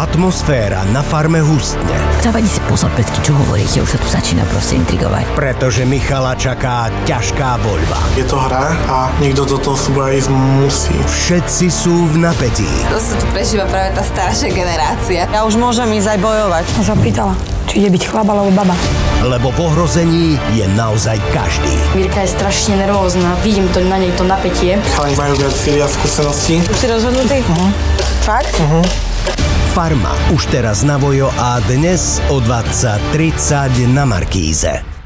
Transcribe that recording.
Atmosféra na farme hustne. Dávajte si pozor, Petky, čo hovoríte, už sa tu začína proste intrigovať. Pretože Michala čaká ťažká voľba. Je to hra a niekto do toho súboja ísť musí. Všetci sú v napätí. To sa tu prežíva práve tá staršia generácia. Ja už môžem ísť aj bojovať. Zapýtala, či ide byť chlap alebo baba. Lebo v ohrození je naozaj každý. Mirka je strašne nervózna, vidím to na nej to napätie. Chalani majú viac skúsenosti. Si rozhodnutý? Uh-huh. Fakt? Uh-huh. Farma už teraz na Vojo a dnes o 20.30 na Markíze.